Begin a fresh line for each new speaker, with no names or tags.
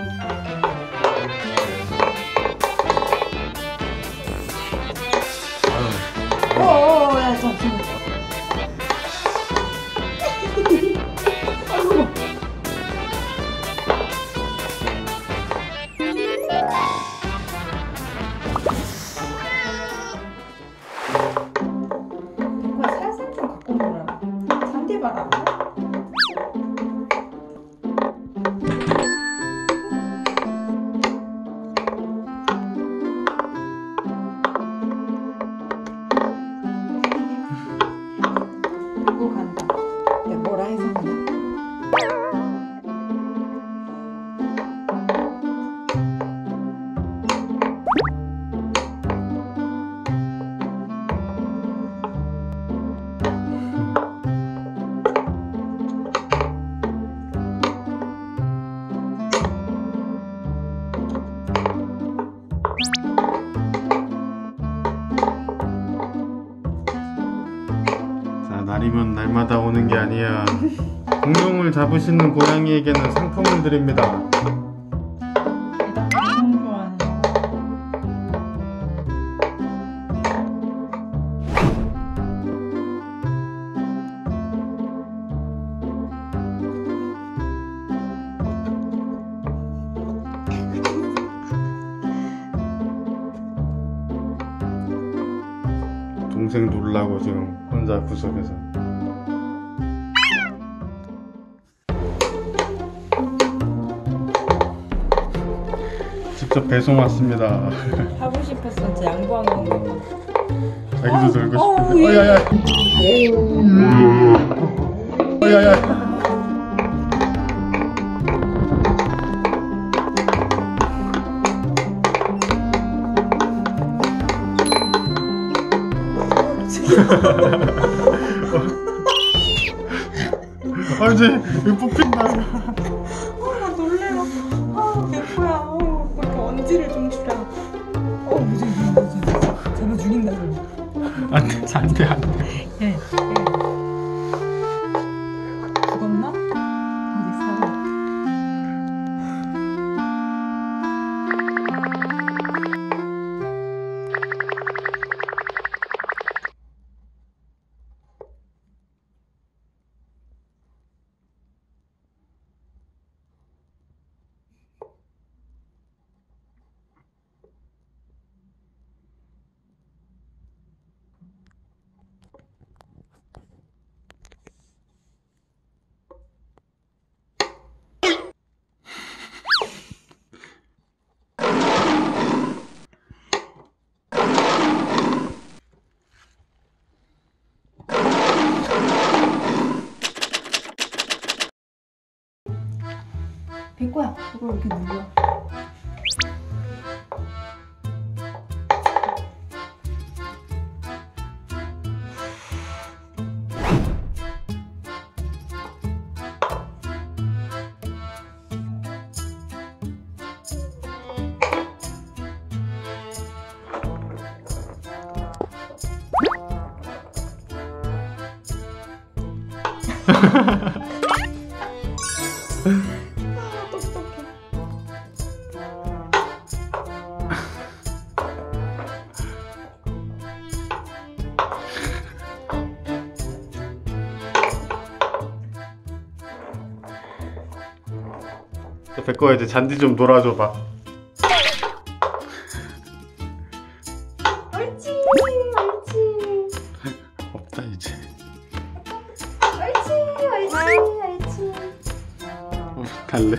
어어 이거 간다. 야 뭐라 해서 하나
날이면 날마다 오는 게 아니야. 공룡을 잡으시는 고양이에게는 상품을 드립니다 놀라고 지금 혼자 구석에서. 직접 배송 왔습니다.
하고 싶었어 진짜 양보한 건가
자기도 놀고
어우,
싶은데.
예.
어야야 어야야 아 이제 뽑힌다
백호야. 이걸 왜 이렇게 눌러
백거야 이제 잔디 좀 놀아줘봐.
옳지 옳지.
없다 이제.
옳지 옳지 옳지.
어, 갈래